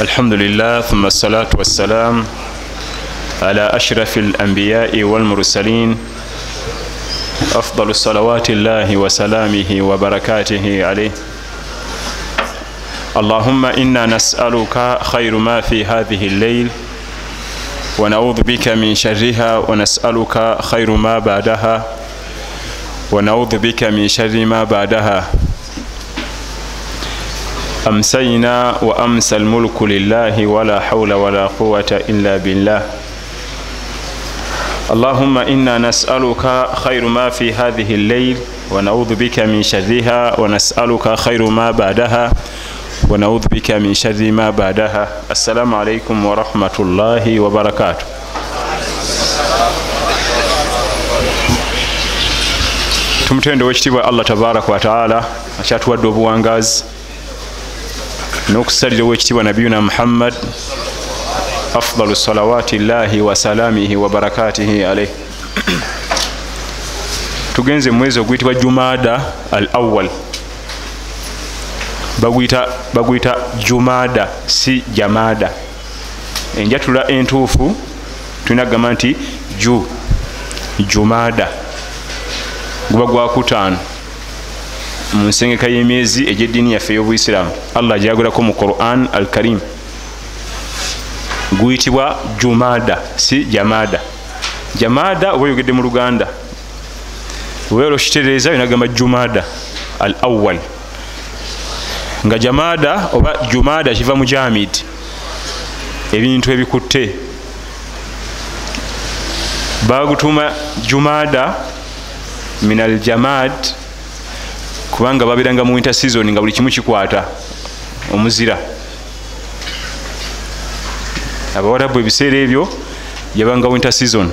الحمد لله ثم الصلاة والسلام على أشرف الأنبياء والمرسلين أفضل الصلوات الله وسلامه وبركاته عليه. اللهم إنا نسألك خير ما في هذه الليل ونعوذ بك من شرها ونسألك خير ما بعدها ونعوذ بك من شر ما بعدها. أمسينا وأمسى الملك لله ولا حول ولا قوة إلا بالله. اللهم إنا نسألك خير ما في هذه الليل ونعوذ بك من شرها ونسألك خير ما بعدها ونعوذ بك من شر ما بعدها. السلام عليكم ورحمة الله وبركاته. Tumutende wekitiibwa allah tabaraka wataala akyatuwadde obuwangazi. N'okusalira owekitiibwa nabiyuna muhammad afdalu salawati llahi wasalamihi wabarakatihi alaih tugenze mumwezi oguyitibwa jumada al awal baguyita jumada si jamada. Enjatula entuufu tulina kugamba nti ju jumada. Guba gwakutaano mu nsengeka y'emyezi egyeddiini yaffe ey'obuisiraamu allah agyagulako mu quran al karim guyitibwa jumada si jamada. Jamada oba oyogedde mu luganda. Obaera okitereeza yonagamba jumada al awal nga jamada oba jumada kiva mu jamid. Ebintu ebikutte. Bagutuma jumada min al jamad kubanga babiranga mu winter season nga buli kimu kikwata omuzira. Abawarabu ebiseera ebyo yabanga winter season.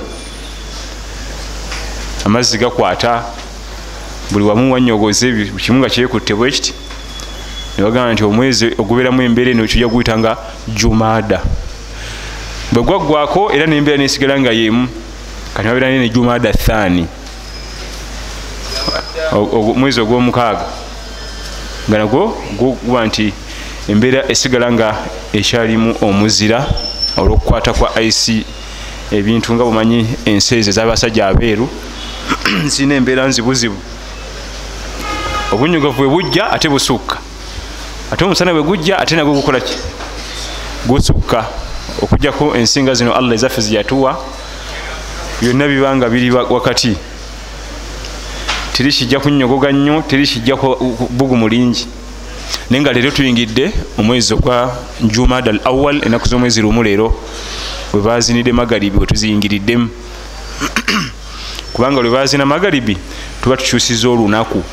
Amazzi gakwata buli wamu wanyogoze kimu nga kyekutte bwekiti nebagamba nti omwezi ogubeeramu embeera eno tujja guyitanga jumada. Bwe gwaggwako era nembeera nesigala nga yemu kati babeera ne jumada thani omwezi ogwomukaaga nga nagwo guba nti embeera esigala nga ekyalimu omuzira olwokukwata kwa ic ebintu nga bumanyi ensi ezo ezabasajja abeeru zirina embeera nzibuzibu. Obunyogovu bwe bujja ate busukka. Ate omusana bwe gujja ate nagwo gukolaki gusukka okugjako ensinga zino allah ezaffe ziyatuwa byonna bibanga biri wakati teri kijja kunyogoga nnyo teri kijja bugumu lingi. Naye nga leero tuyingidde omwezi ogwa jumada al awal enaku z'omwezi lumu leero bwe bazinidde magaribi we tuziyingiriddemu. Kubanga lwe bazina magaribi tuba tukyusiza olunaku.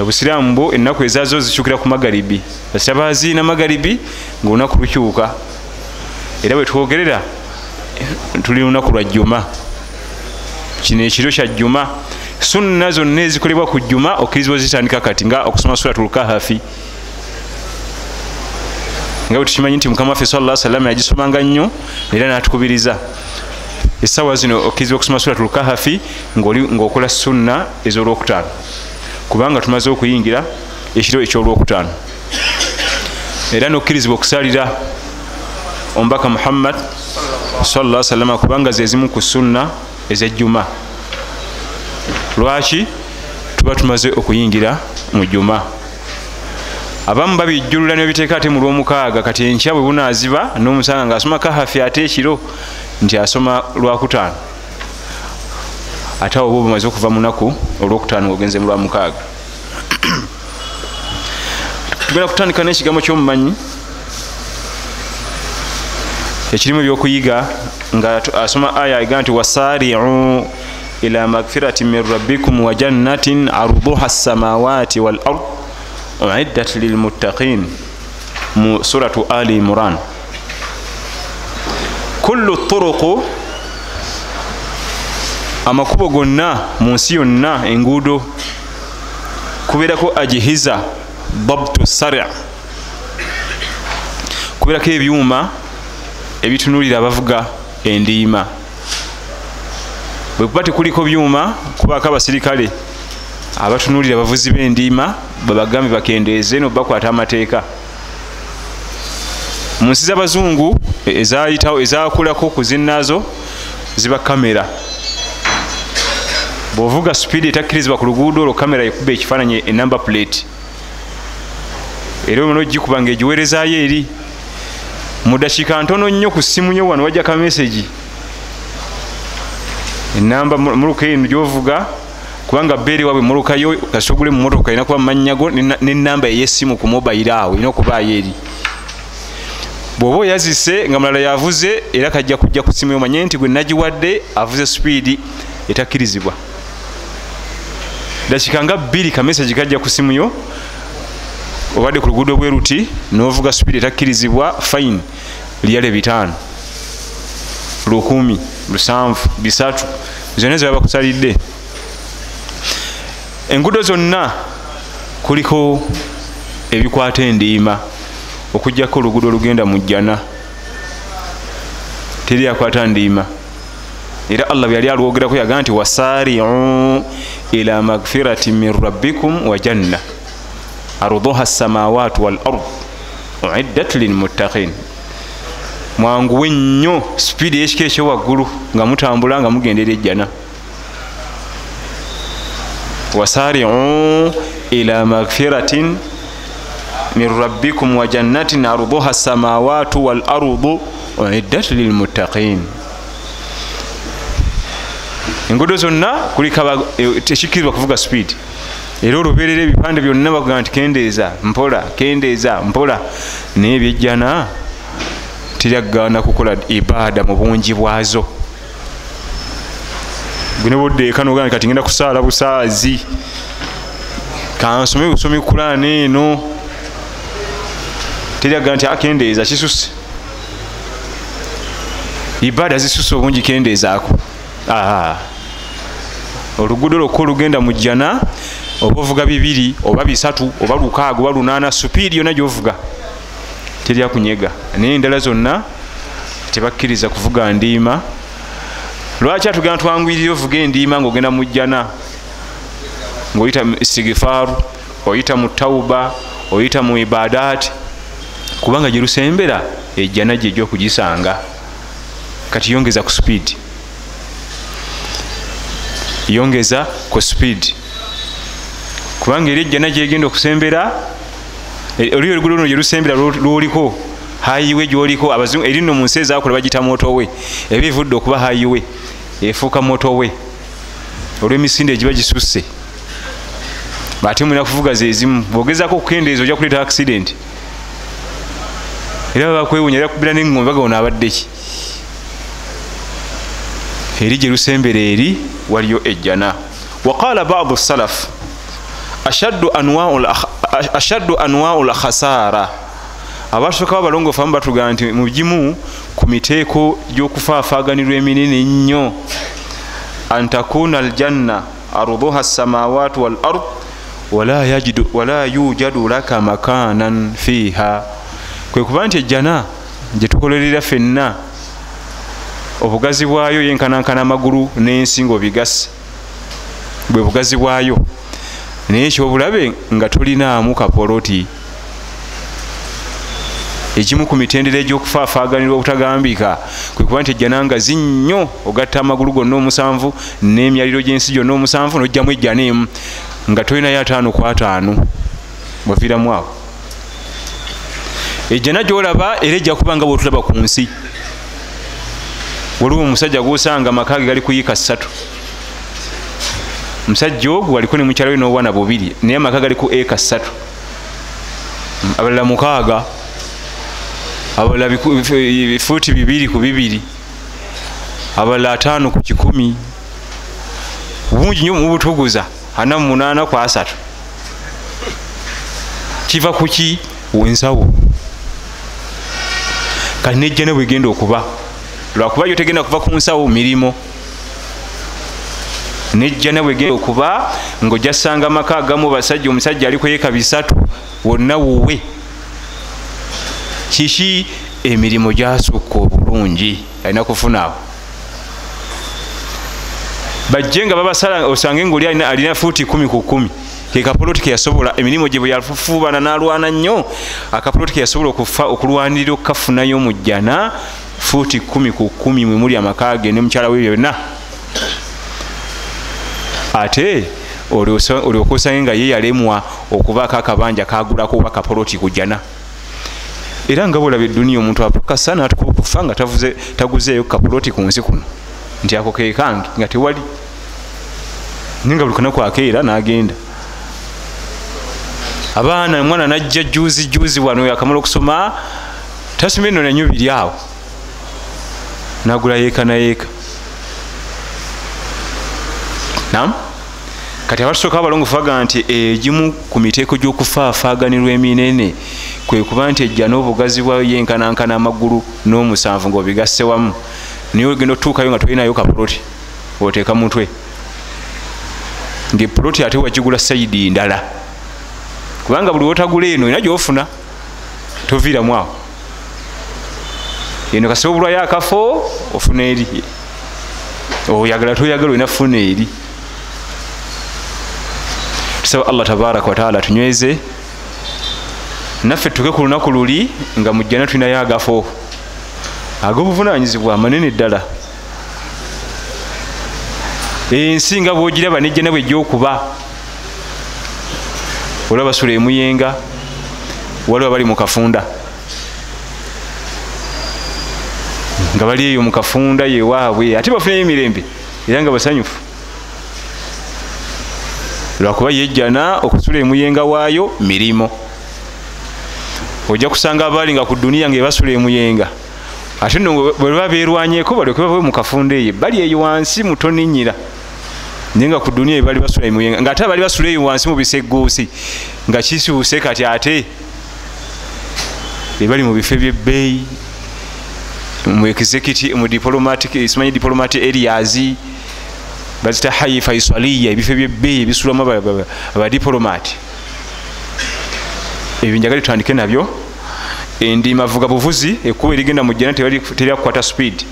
Obusiraamu bwo ennaku ezazo zikyukira ku magaribi basita baziina magaribi ngaolunaku lukyuka. Era bwe twogerera tuli lunaku lwa jjuma kino ekiro kya jjuma. Sunna zonna ezikolebwa ku jjuma okkirizibwa zitandika kati nga okusoma suratul kahafi nga bwe tukimanyi nti mukama waffe sala salama yagisomanga nnyo era natukubiriza. Essaawa zino okkirizibwa okusoma suratul kahafi ngaokola sunna ez'olwokutaano. Kubanga tumaze okuyingira ekiro ekyolwokutaano. Era nokkirizibwa okusalira omubaka muhammad salla salama kubanga zezimu ku sunna ezejjuma. Lwaki tuba tumaze okuyingira mu juma abamu babijjulula nebiteeka ate mu lwomukaaga kati enkya bwe bunaaziba n'omusanga ngaasoma kahafi ate ekiro nti asoma lwakutaano ate awo oba bumaze okuva munaku olwokutaano ngaogenze mu lwamukaaga tugenda kutandika n'ekigambo ky'omumanyi ekirimu ebyokuyiga nga asoma aya ega nti wasariu ila magfirati min rabbikum wa jannatin arduha samawati wal ard uiddat lilmuttaqin mu suratu ali imran. Kullu turuqu amakubo gonna mu nsi yonna enguudo kubeerako ajihiza dabtu sari. Kubeerako ebyuma ebitunulira abavuga endiima. Bwe kuba tekuliko byuma kubaako abasirikale abatunulira abavuzi b'endiima babagambe bakendeeze nobakwata amateeka. Mu nsi z'abazungu ezayitawo ezakulako ku zinnaazo ziba kamera. Bwovuga supiidi etakkirizibwa ku luguudo olwo kamera ekuba ekifaananyi enamba plate. Era omana ogikuba nga egiweerezaayo eri mu dakiika ntono nnyo ku ssimu yo wano wajja kamesagi enamba muluka eno gyovuga kubanga beeri waabwe mulukayo kasogule mu motoka erina kuba mumanyago nenamba eyesimu ku mobayiro awo erina okubaayo eri. Bw'oba oyazise nga mulala yavuze era kajja kujja ku simu omanye nti gwe nagiwadde avuze supiidi etakkirizibwa. Dakika nga bbiri kamesagi kajja ku simu yo obadde ku luguudo bwe ruti novuga supiidi etakkirizibwa fine lyale bitaano lukumi lusanvu bisatu zonna ze baba kusalidde. Enguudo zonna kuliko ebikwata endiima okugjako oluguudo olugenda mu jjana teri akwata ndiima. Era allah byali alwogerako yagaa nti wasaariu ila magfirati min rabbikum wa janna arduha samawat wal ard uiddat lilmuttaqin mwanguwe nnyo sipiidi eyekika ekyowaggulu nga mutambula nga mugendera ejjana. Wasaariu ila magfiratin min rabbikum wa jannatin arduha samawatu wal ardu uiddat lilmuttaqin enguudo zonna kulikaba tekikkirizibwa kuvuga speed era olubeerera ebipande byonna bakugaa nti kendeeza mpola kendeeza mpola. Naye ebyejjana teryagaana kukola ibaada mu bungi bwazo. Gwe neboddeeka nogaa kati ngenda kusaala busaazi. Kansome busomi kulaana eno. Teryagaa nti akendeeza kisuse ibaada zisuse obungi kendeezaako. Oluguudo lwokka olugenda mu jjana oba ovuga bibiri oba bisatu oba lukaaga oba lunaana supiidi yonna gyovuga teryakunyega naye endala zonna tebakkiriza kuvuga ndiima. Lwaki atugenda twanguyirire ovuga endiima ngaogenda mu jjana? Ngaoyita mu istigifaaru oyita mu tauba oyita mu ibadaati kubanga gyelusembera ejjana gyejja okugisanga kati yongeza ku supiidi yongeza ku supiidi kubanga eri ejjana gyegenda okusembera oli oluguudo luno gyelusembera lwoliko hayiwe gyoliko abazungu eri nno mu nsi ezakola bagita motowe eba evudde okuba hayiwe efuuka motowe olw'emisinde egiba gisusse ate mulina kuvuga zezimu bwogezako okukendeeza ojja kuleeta accident. Era babakwewunya era kubira neŋŋombe bagawona abaddeki eri gyelusembera eri waliyo ejjana. Waqala badu salaf ashaddu anwau lkhasaara abasooka babalongoofu amu batugamba nti mugimu ku miteeko gy'okufaafaganirwa eminene ennyo an takuna aljanna arduha samawatu wal ard wala yujadu laka makanan fiiha. Kwe kuba nti ejjana gyetukolerera ffenna obugazi bwayo yenkanankana amagulu n'ensi ngaobigasa bwe bugazi bwayo naye ekyobulabe nga tolinaamu kapoloti ekimu ku mitendera egyokufaafaganirwa obutagambika kwe kuba nti ejjananga zinnyo ogatta amagulu gonna omusanvu n'emyaliro gy'ensi gyonna omusanvu nojjamu ejjana emu nga tolinayo ataano ku ataano waviiramu awo. Ejjana gyolaba era ejja kuba nga bwotulaba ku nsi waliwo omusajja gwosanga amaka ge gali kuyiika ssatu musajja ogwo waliko ne mukyala we n'obwana bubiri naye amaka gali ku eka ssatu. Abalala mukaaga abalala fuuti bibiri ku bibiri abalala ataano ku kikumi. Bungi nnyo mubutuguza ana munaana ku asatu. Kiva ku ki? Wensawo. Kati nejjana bwegenda okuba lwakuba yo tegenda kuva ku nsawo mirimo nejjana bwegenda okuba ngaojasanga amaka agamu basajja omusajja ali kweyeka bisatu wonna wuwe. Kiki? Emirimu gyasukka obulungi alina kufunaawo bajje nga babasala osange ngaoli alina fuuti kumi ku kumi. Kekapoloti keyasobola emirimu gye bwe yafufuubana n'alwana nnyo akapoloti keyasobola okulwanirira okukafunayo mu jjana fuuti kumi ku kumi mwe muli amaka ge ne mukyala we byonna ate olyoka osange nga ye yalemwa okubaako akabanja kagulako oba kapoloti ku jjana era nga bolaba edduniya omuntu apakasa natukuba okufa nga taguzeeyo kapoloti ku nsi kuno nti ako kekange nga tewali. Naye nga buli kanaku akeera n'agenda. Abaana omwana najja juzi juzi wano yakamala okusoma tasomere no nanyo biri awo. Nagula yeeka nayeeka nam kati abatusooka abalongofu baga nti egimu ku miteeko gy'okufaafaganirwa eminene kwe kuba nti ejja n'obugazi bwayo yenkanankana amagulu n'omusanvu ngaobigasse wamu. Naye ogenda otuukayo nga tolinayo kapoloti oteeka mutwe. Ngaepoloti ate wagigula saidi ndala. Kubanga buli wotagula eno era gyofuna toviiramu awo. Eno kasiba obulwayo akafo ofuna eri. Oyagala toyagala olina funa eri tusaba allah tabaraka wataala tunyweze naffe tuke ku lunaku luli nga mujjana tulinayo agafo ag'obuvunanyizibwa amanene ddala. Ensi nga bwogiraba nejjana bwejjokuba olwa basula emuyenga waliwo bali mu kafunda. Nga bali eyo mu kafunda yewaabwe ate bafunayo emirembe era nga basanyufu lwakuba yejjana okusula emuyenga waayo mirimo. Ojja kusanga abaali nga ku duniya nga ebasula emuyenga. Ate no bweba berwanyeko balyoke bave mu kafunda eyo. Bali eyo wansi mutoninyira naye nga ku duniya ebali basula emuyenga. Nga ate abali basula eyo wansi mu biseguusi nga kisuuse kati ate ebali mu bifo ebyebbeeyi mu executive mu diplomatic simanyi diplomatic areas bazita hayi faisaliya ebifo ebyebbeeyi ebisulamu abadiplomati ebyo njagali tutandike nabyo. Endima vuga buvuzi ekkuba erigenda mu jjana teryakukwata speed.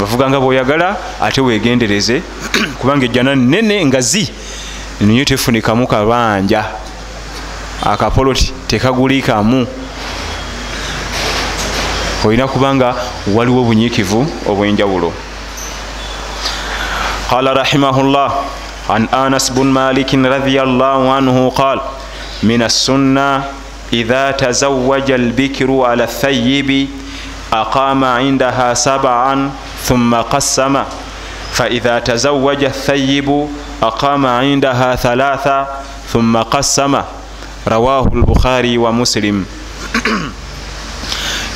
Bavuga nga bwoyagala ate wegendereze kubanga ejjana nene ngazi niyo tefunikamu kabanja. Akapoloti tekagulikamu olina kubanga waliwo obunyiikivu obwenjawulo qala rahimahullah an anas bun malikin radiallahu anhu qal min assunna idha tazawaja albikiru ala thayibi aqama indaha saban thumma qassama faidha tazawaja athayibu aqama indaha thalatha thumma qassama rawahu lbukhari wa muslim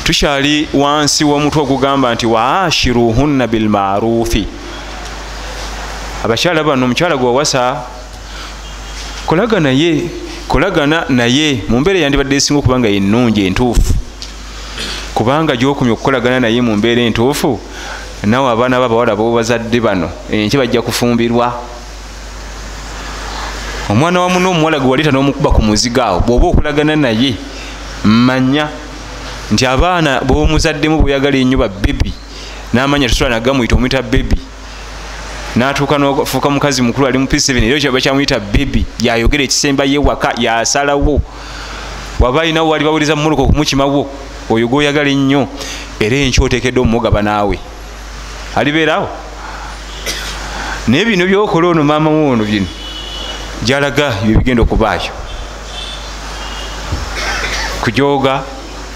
tukyali wansi w'omutwe ogugamba nti waashiruhunna bilmarufi abakyala bano omukyala gwewasa kolaga naye kolagana naye mu mbeera eyandibadde esinga okuba nga yennungi entuufu. Kubanga gyokumya okukolagana naye mu mbeera entuufu nawe abaana babawala bobazadde bano enki bajja kufumbirwa. Omwana wamu n'omuwala gwe waleeta n'omukuba ku muziga awo bw'oba okulagana naye manya nti abaana bomuzaddemu bweyagala ennyo babebi n'amanya tosobola nagamuyita omuyita bebi natuuka nofuuka mukazi mukulu ali mu p7 era kyaba kyamuyita bebi yayogera ekisemba yewaka yasalawo. Waba alinawo wali bawuliriza mumuluka okumukimawo oyo gwoyagala ennyo era enki otekedde omumugaba naawe. Alibeerawo naye bino byokola ono maama wono bino gyalaga ebyo bigenda okubaayo. Kujoga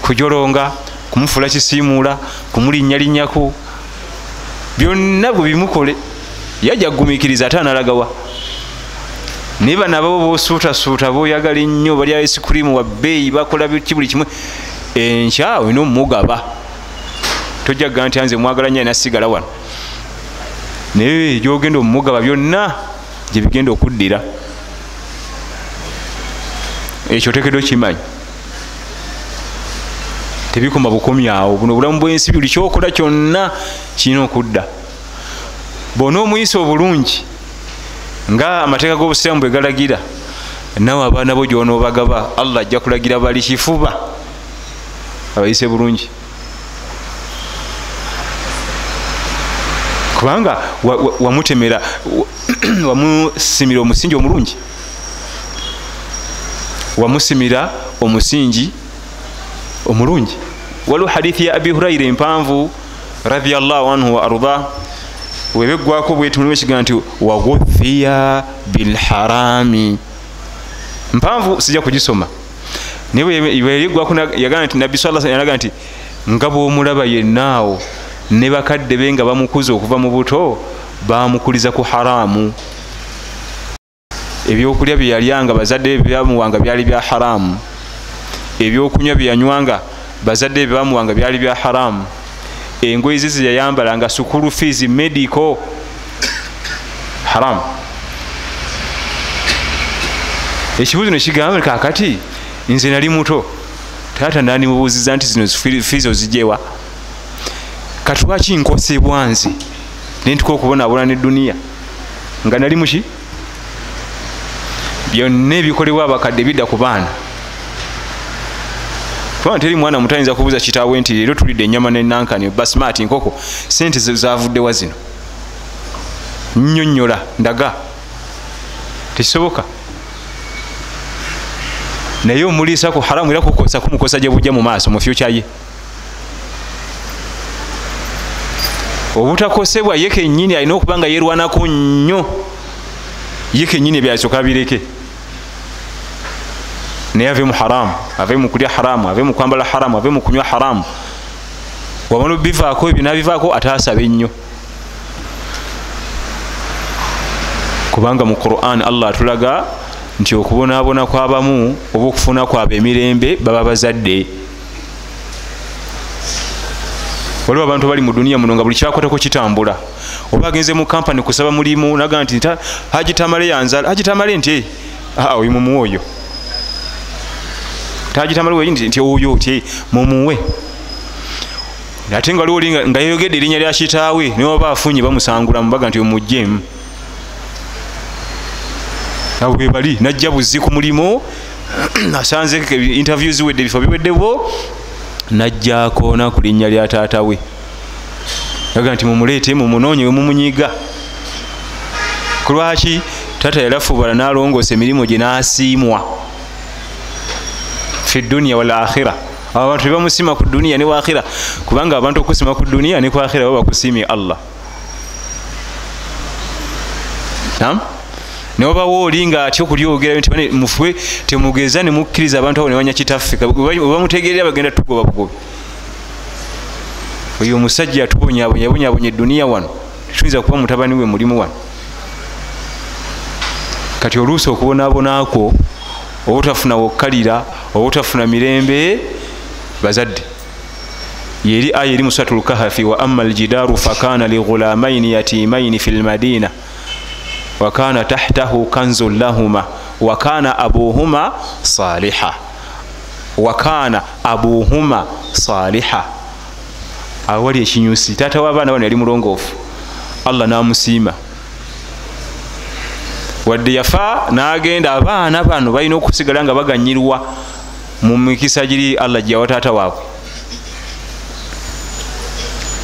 kujolonga kumufula kisiimuula kumulinnyalinnyako byonna bwe bimukole yajja kugumikiriza ate analagawa. Naye bano ababo bosuutasuuta boyagala ennyo balya isikurimu wa bbeeyi bakola ki buli kimwe enkya olina omumugaba. Tojja kugaa nti anze mwagala nnyo nasigala wano. Naye gyogenda omumugaba byonna gyebigenda okuddira. Ekyo otekedwa kimanyi tebikoma bukomi awo. Buno obulamu bwensi buli kyokola kyonna kirina okudda bona omuyisa obulungi nga amateeka g'obusiraamu bwe galagira nawe abaana bo gyonoobagaba allah ajja kulagira bali kifuba abayise bulungi. Kubanga wamutemera wamusimira omusingi omulungi. Wamusimira omusingi omulungi. Waliwo hadithi ya abi huraira empanvu radiallahu anhu wa arda webeggwako bwetunuwekiga nti waguthiya bilharami. Mpanvu sijja kugisoma. Naye weyeggwako yagamba nti nabbi sa yalaga nti nga bwomulaba yennaawo ne bakadde be nga bamukuza okuva mu buto bamukuliza ku haramu. Ebyokulya byeyalyanga bazadde be byamuwanga byali bya haramu. Ebyokunywa byeyanywanga bazadde be bamuwanga byali bya haramu engoyi ze zeyayambalanga sukulu fees medico haramu ekibuzo nekigamba kakati nze nali muto. Taata nandimubuuziza nti zino fees ozijewa. Katwaki nkosebwa nze nentuka okubonaabona neduniya nga nali muki byonna ebikolebwa abakadde bidda ku baana kubanga teri mwana muto ayinza kubuuza kitaawe nti leero tulidde enyama nenankani basmat nkoko sente zavuddewa zino? Nnyonnyola ndaga. Tekisoboka. Naye omuliisa ku haramu era kukosa kumukosa gye bujja mu maaso mu fyukyaye obutakosebwa ye kenyini alina okuba nga yerwanako nnyo. Ye kenyini ebyasooka bireke naye ave mu haramu ave mu kulya haramu ave mu kwambala haramu ave mu kunywa haramu wamala bivaako ebyo nabivaako ate asabe nnyo. Kubanga mu quran allah atulaga nti okubonaabona kwabamu oba okufuna kwabwe emirembe baba bazadde. Waliwo abantu bali mu duniya muno nga buli kyakwatako kitambula. Oba agenze mu kampani kusaba mulimu naga nti hagitamale yanzala hagitamale nti oyo mumuwe oyo tagitamale nti oyo ti mumuwe. Ate nga waliwo nga yayogedde erinnya lya kitaawe niwe oba afunye bamusangula mubaga nti omujjemu. Abo bebali najja buzzi ku mulimu. Asanze interview ziwedde ebifo biweddewo najjakoona ku linnya lya taata we. Yaga nti mumuleete mumunoonye wemumunyiga kulwaki taata yalafubala nalongoosa emirimu gye nasiimwa fi duniya wal akhira abantu tebamusima ku duniya ne wakhira kubanga abantu okusima ku duniya ne ku akhira baba bakusiimye allah. Nam newabawo oli nga atya okulyogera mufwe temugeza nemukkiriza abantu abo nebanya kitaffe. Webamutegerera bagenda tugoba bugobi oyo omusajja atubonyabonya yabonyabonya eduniya wano. Tuyinza kuba mutabani we mulimu wano. Kati oluusi okubonaabonako obutafuna wokkalira obutafuna mirembe bazadde. Yeri aya eri musatu lkahafi wa ama aljidaru fakana lighulamaini yatimaini fi lmadina wakana tahtahu kanzun lahuma wakana abuhuma saliha wakana abuhuma saliha. Awali ekinyusi taata wabaana bano yali mulongoofu allah namusiima. Wadde yafa nagenda abaana bano balina okusigala nga baganyirwa mu mikisa giri allah gyawa taata waabwe.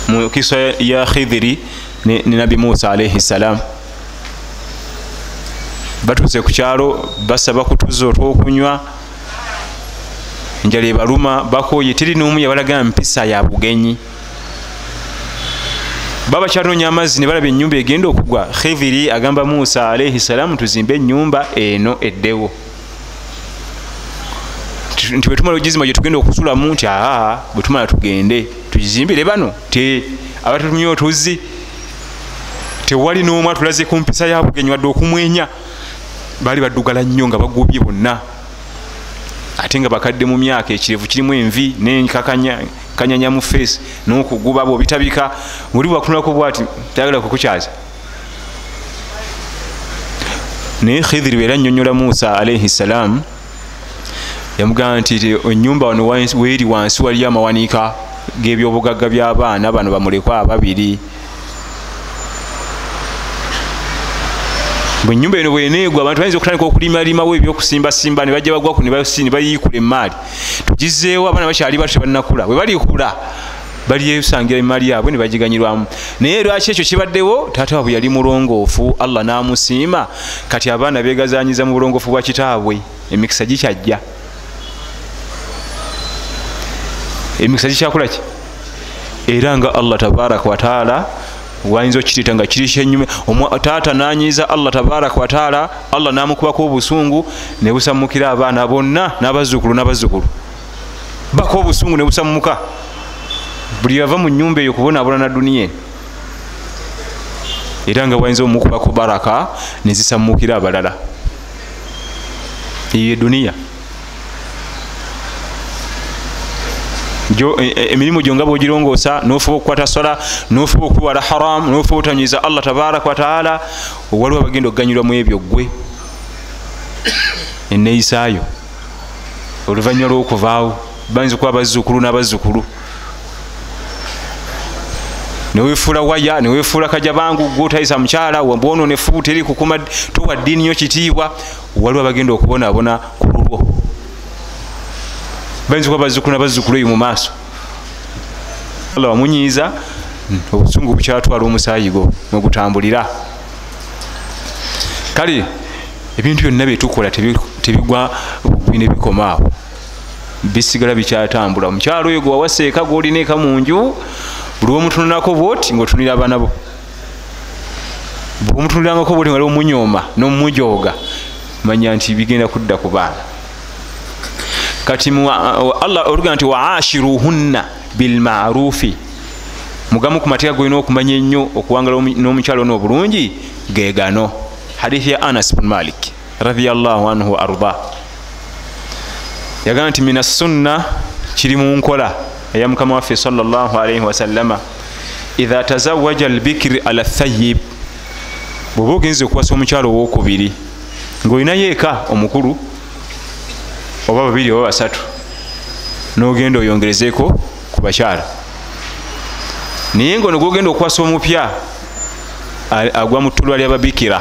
Mu kisa ya khidiri ne nabi musa alaihi ssalaamu batuuse ku kyalo basaba kutuza otwokunywa njala ebaluma bakoye teri nomu yabalaga mpisa ya bugenyi. Baba kyanonya amazzi ne balaba enyumba egenda okugwa. Khiviri agamba musa alaihi salaamu tuzimbe enyumba eno eddewo nti bwetumala ogizima gye tugenda okusulamu nti aa bwetumala tugende tugizimbire bano? Te abatutumye otuzzi tewali n'omu atulaze ku mpisa ya bugenyi wadde okumwenya baali baddugala nnyo nga bagubye bonna. Ate nga bakadde mu myaka ekirevu kirimu envi nenkakanyanya mu feesi n'okuguba bwobitabika oli bwakunulako bwati tayagala kukukyaza. Naye khidhiri weera nnyonnyola musa alaihi ssalaamu yamugamba nti enyumba wano weeri wansi wali amawanika g'ebyobugagga by'abaana bano bamulekwa ababiri. Bwe nyumba eno bweneegwa abantu bayinza okutandika okulimalimawo ebyokusimbasimba ne bajja bagwaku ne bayiikula emaali tugizeewo abaana bakyali bato tebanakula bwe balikula balyesangira emaali yaabwe ne bagiganyirwamu naye lwaki ekyo kibaddewo? Taata waabwe yali mulongoofu allah n'amusiima. Kati abaana beegazanyiza mu bulongoofu bwa kitaabwe emikisa gikyajja emikisa gikyakolaki era nga allah tabaraka wataala wayinza okitiita nga kiri kyenyume taata nanyiza allah tabaraka wataala allah namukubako obusungu nebusamukira abaana bonna n'abazzukulu n'abazzukulu. Bako obusungu nebusamuka buli yava mu nyumba eyo kubonabonana duniya era nga wayinza omukubako baraka nezisamukira abalala. Eyo eduniya E, e, emirimu gyo nga bwogirongoosa nofuba okukwata sola nofuba okwiwala haram nofuba otanyiza allah tabaraka wataala waliwo abagenda okuganyulwa mu ebyo gwe eneyisaayo oluvanyuma lwokuvaawo bayinza okuba abazzukulu n'abazzukulu. Newefuula waya newefuula kajabangu gwotayisa mukyala bwono nefubu teri kukuma towa ddiini yo kitiibwa waliwo abagenda okubonabona ku lulwo bayinza kuba bazzukulu nabazzukulu eyo mu maaso. Allah wamunyiiza obusungu bukyatwala omusaayi gwo mwegutambulira kale ebintu byonna byetukola tebigwa bugwi nebikomaawo bisigala bikyatambula. Omukyalo oyo gwewawaseeka gwolina eka mu nju buli womutunulako bwoti ngaotunira abaana bo. Bwomutunulirangako bwoti nga omunyooma nomumujooga manya nti bigenda kudda ku baana kati allah oluga nti waashiruhunna bilmarufi mugamu ku mateeka golina okumanya ennyo okuwangala n'omukyalo ono obulungi gegano hadithi ya anas bn malik radiallahu anhu wa arda. Yagamba nti min assunna kiri mu nkola eya mukama waffe salllah alaihi wasallama idha tazawaja albikiri ala thayib bweoba ogenza okuwasa omukyalo owokubiri ngaolinayo eka omukulu oba babiri oba basatu nogenda oyongerezeko ku bakyala. Naye nga ono gogenda okukwasa omupya agwa mu ttulwa lyababikira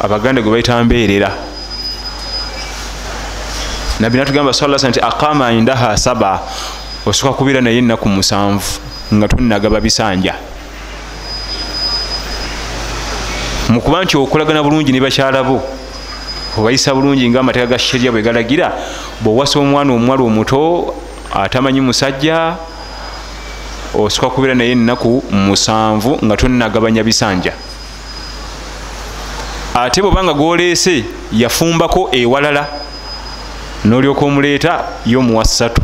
abaganda gwe baita mbeerera. Nabbi natugamba sala nti aqama indaha saba osooka kubeera naye ennaku musanvu nga tonagaba bisanja mukuba nti okolagana bulungi ne bakyala bo obayisa bulungi nga amateeka ga sheria bwe galagira bwowasa omwana omuwala omuto atamanyi musajja osooka kubeera naye ennaku musanvu nga tonagabanya bisanja. Ate bwobanga gwoleese yafumbako ewalala nolyoka omuleeta yomuwa ssatu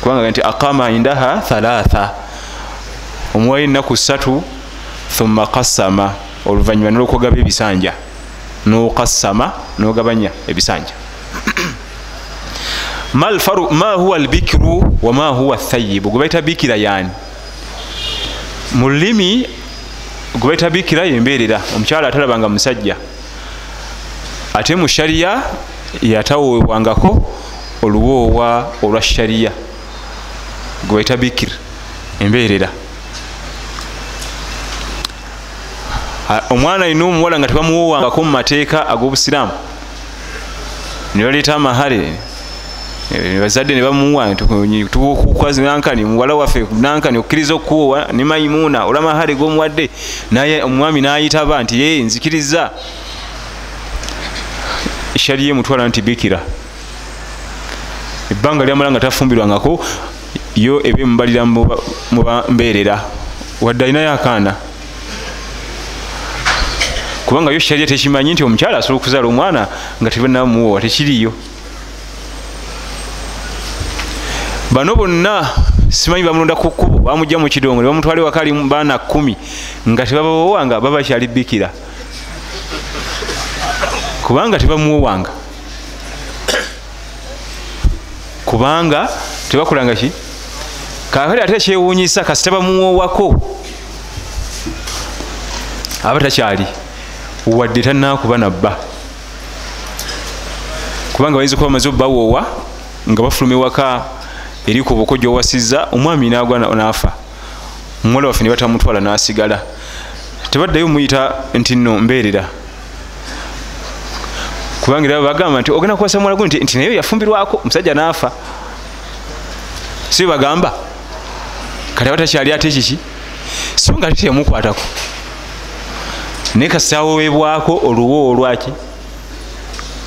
kubanga nti aqama indaha thalatha omuwayo ennaku ssatu thumma kasama oluvanyuma nolwokugaba ebisanja nokasama nogabanya ebisanja. Ma huwa albikiru wama huwa thayibu gwebaita bikira yani mu lulimi gwebaita bikira yembeerera. Omukyala atalabanga musajja. Ate mu shariya yatawoebwangako oluwoowa olwa shariya gwebaita bikira embeerera omwana alina omuwala nga tebamuwowangako mu mateeka ag'obusiraamu nebaleeta amahale. Bazadde nebamuwa tukwazi nankani muwala waffe nankani okkiriza okuwowa ne maimuna olwamahale g'omuwadde omwami nayitaba nti ye nzikiriza. Eshali ye mutwala nti bikira. Ebbanga lyamala nga tafumbirwangako yo ebyemubalira mubambeerera wadde alinayo akaana kubanga yo sharia tekimanyi nti omukyala asobola okuzaala omwana nga tebanamuwowa tekiriyo. Bano bonna simanyi bamulonda ku kkubo bamujja mu kidongo ne bamutwale waka ali baana kumi nga tebabawowanga babakyali bikira. Kubanga tebamuwowanga kubanga tebakolanga ki? Kakali ate kyewuunyisa kasi tebamuwowako aba takyali wadde tanakuba nabba. Kubanga bayinza kuba bamaze obbawoowa nga bafuluma ewaka eri ku buko gyowasiza omwami nagwa nafa. Omuwala waffe nebatamutwala nasigala. Tebaddayo muyita nti no mbeerera. Kubanga era bagamba nti ogenda kuwasa muwala gu nti naye yafumbirwako omusajja nafa. Si bagamba kati aba takyali ate kiki? So nga tetemukwatako naye kasitawoweebwako oluwo olwaki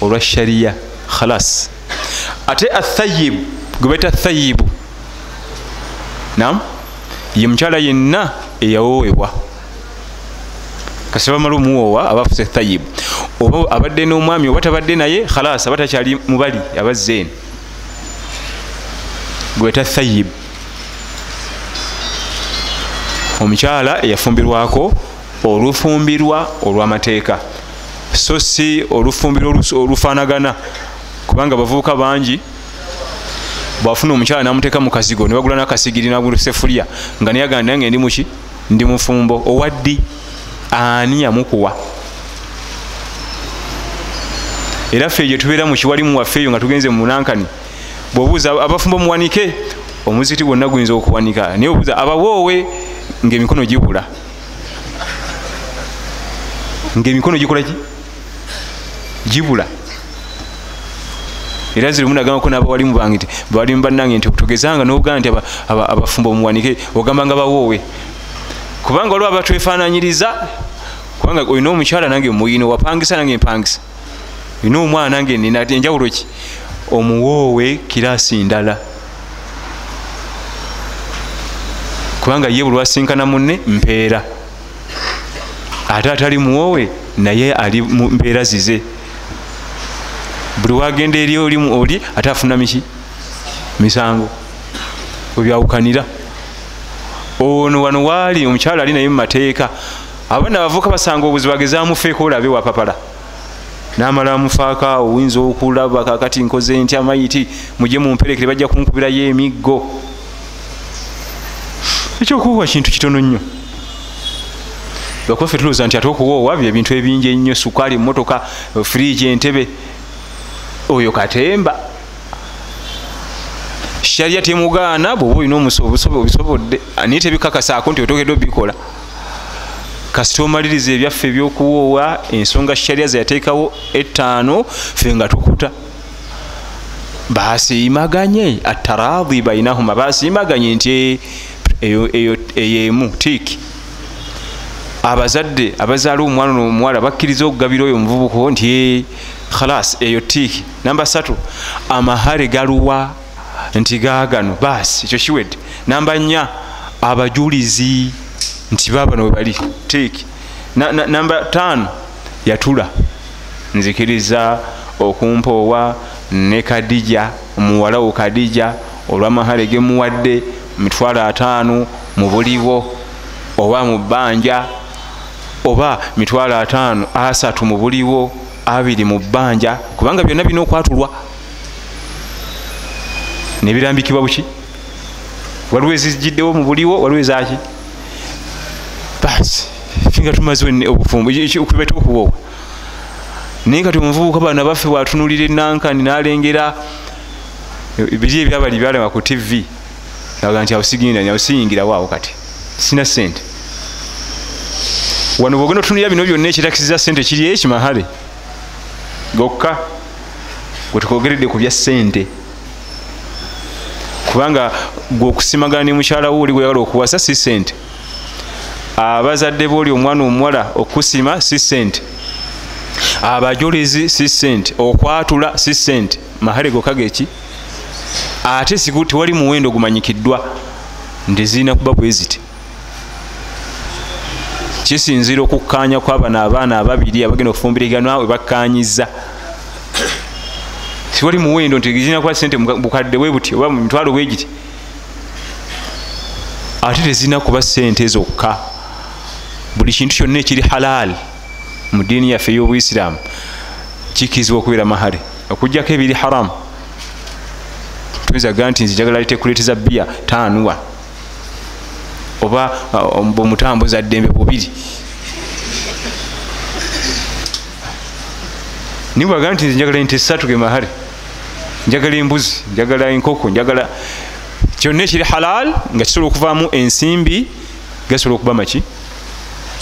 olwa shariya khalas. Ate athayibu gwe baita thayibu nam ye mukyala yenna eyawoowebwa kasi bamala omuwoowa abafuze thayibu oba abadde n'omwami oba tabadde naye khalas aba takyali mubali abazze eno gwe baita thayibu omukyala eyafumbirwako olufumbirwa olw'amateeka. So si olufumbirwa olufaanagana kubanga bavubuka bangi bwafuna omukyala namuteeka mu kazigo ne bagula nakasigiri nasefulya nga niyagana nange ndi muki ndi mufumbo owaddi ani yamukuwa era ffe gye tubeera mu kiwalimu waffe eyo nga tugenze mu munankani. Bwobuuza abafumbo muwanike omuziti gwonna guyinza okuwanika. Naye obuuza abawoowe ngaemikono gibula ngaemikono gikolaki gibula. Era ziri munagambako nabawalimu bange nti bawalimu bannange nti togezanga nogamba nti abafumbo muwanike ogamba nga bawoowe. Kubanga waliwo abatwefananyiriza kubanga olina omukyala nange muyino wapangisa nange mpangisa olina omwana nange nina enjawulo ki? Omuwoowe kirasi ndala. Kubanga ye bulwasinkana munne mpeera ate atali muwoowe naye ali mumpeera zize. Buli wagenda eri olimu oli ate afuna miki? Misango. Webyawukanira ono wano waali omukyala ali naye mumateeka abaana bavuuka basanga obuzibu agezamufeeko olabe wapapala namala amufaaka oyinza okulaba kakati nkoze nti amayiti muje mumperekere bajja kunkubirayo emiggo. Ekyokuwoowa kintu kitono nnyo lwakuba ffe tulowooza nti ate okuwoowa byebintu ebingi ennyo sukaali emotoka firiigi entebe oyo katemba shariya temugaana bwoba olina obisobodde naye tebikakasaako nti otokedde obikola kasita omaliriza ebyaffe ebyokuwoowa ensonga shariya zeyateekawo etaano ffe nga tukuta basiimaganye ataradhi bainahuma basiimaganye nti eyo emu tiiki abazadde abazaala omwana nomuwala bakkiriza okugabira oyo omuvubuka nti khalas eyo tiiki namba satu amahare galuwa nti gagano baasi ekyo kiwedde. Namba nnya abajulizi nti babano webali tiiki namba tano yatula nzikiriza okumpoowa ne kadija muwala wo kadija olwamahare gemuwadde mitwalo ataano mu buliwo oba mu bbanja oba mitwalo ataano asatu mu buliwo abiri mu bbanja kubanga byonna birina okwatulwa. Nebirambikibwa buki? Waliwo ezijiddewo mu buliwo waliwo ezaki basi finga tumaze obufumbo kubeta okuwoowa. Naye kati omuvubuka bana baffe watunulira enankani nalengera biri ebyabali byalema ku tv aga nti awosiyingirawoawo kati. Sina sente wano bwogenda otunulira bino byonna ekitakisiza sente kiri ekimahale gokka gwetukogeredde ku bya sente kubanga gwe okusimagana ne mukyala wo oli gweyagala okuwasa si sente abazadde booli omwana omuwala okusima si sente abajulizi si sente okwatula si sente mahale gokka geki ate tewali muwendo gumanyikiddwa nti zirina kuba bwe ziti kisinzira okukkanya kwabano abaana ababiri abagenda okufumbiriganwa we bakkanyiza tiwali muwendo nti zirina kuba sente bukadde bwe buti oba mitwalo bwe giti? Ate tezirina kuba sente zokka. Buli kintu kyonna ekiri halal mu diini yaffe ey'obuisiraamu kikirizibwa okubeera mahale. Okugjako ebiri haramu tuyinza kugaa nti nzijagala litekuleeteza bbiya taanuwa oba bwemutambuza ddembe bubiri. Naye bwagaa nti njagala nti esatu ge mahale. Njagala embuzi njagala enkoko njagala kyonna ekiri halal nga kisobola okuvaamu ensimbi gasobola okuba maki?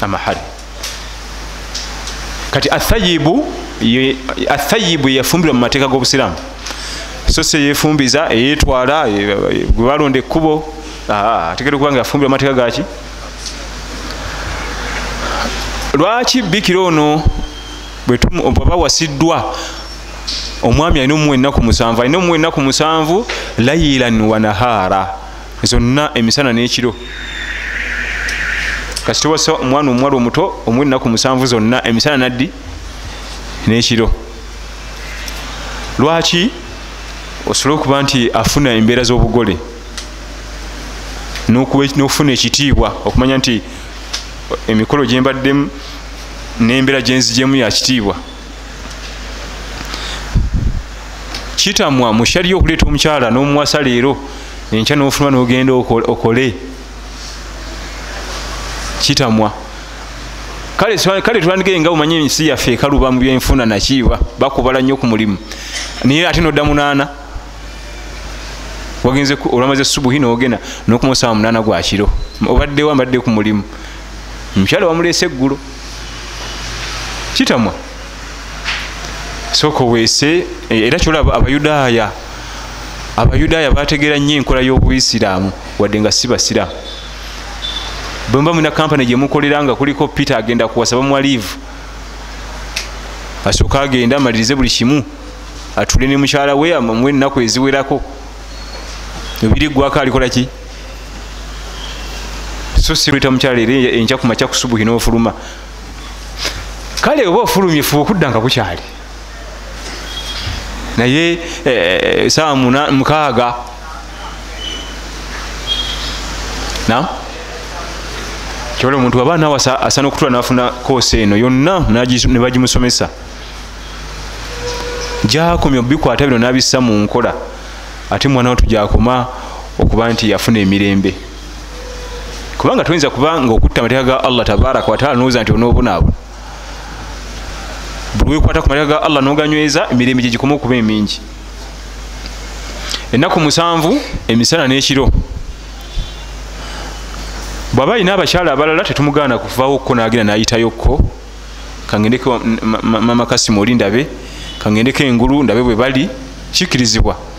Amahale. Kati athayibu athayibu yeyafumbirwa mu mateeka g'obusiraamu. So se yefumbiza eyetwala gwe balonda ekkubo ategere okuba nga yafumbirwa amateeka gaki lwaki bikira ono bwaba wasiddwa omwami alina omuwa ennaku musanvu alina omuwa ennaku musanvu lailan wa nahaara zonna emisana n'ekiro. Kasitowasa omwana omuwala omuto omuwa ennaku musanvu zonna emisana naddi n'ekiro. Lwaki osobole okuba nti afuna embeera z'obugole n'okufuna ekitiibwa okumanya nti emikolo gyembaddemu n'embeera gyenzijemu yakitiibwa kitamwa mushaliyo okuleeta omukyala n'omuwasa leero enkya n'ofuluma n'ogenda okole kitamwa. Kale tulandigere nga omanye ensi yaffe ekaluba mu byenfuna nakiibwa bakubala nnyo ku mulimu. Naye ate nodda munaana wagenze olwamaze subuhi nogenda nokumusawa munaana gwakiro obaddewo ambadde ku mulimu. Omukyala wamuleese eggulo. Kitamwa. Sooka oweese era kyolaba abayudaaya abayudaaya bategeera nnyo enkola y'obuisiraamu wadde nga si basiraamu. Bwemba mwina kampani gyemukolera nga kuliko peter agenda kuwasa bamuwa liivu asooka agenda amalirize buli kimu atule ne mukyala we amuwe ennaku eziwerako ebiri gwako alikola ki so sireta mukyala era enkya kumakya kusubuhi n'ofuluma. Kale oba ofulumye fuba okudda nga bukyali? Naye eh, saawa mukaaga. Nam kyobala omuntu aba nawasa asana okutula nafuna koosi eno yonna ne bagimusomesa. Jakomya obikwata bino nabissa mu nkola ate mwana wo tujakoma okuba nti yafuna emirembe. Kubanga toyinza kuba nga okutta amateeka ga allah tabaraka wataala nowooza nti onoobunaabuna. Buli wekwata ku mateeka ga allah noganyweza emirembe gyegikoma okuba emingi. Ennaku musanvu emisana n'ekiro. Bwaba alina abakyala abalala tetumugaana kuvaawo nagenda nayitayokko kangendeko mama kasimu oli ndabe kangendeko engulu ndabe bwe bali kikirizibwa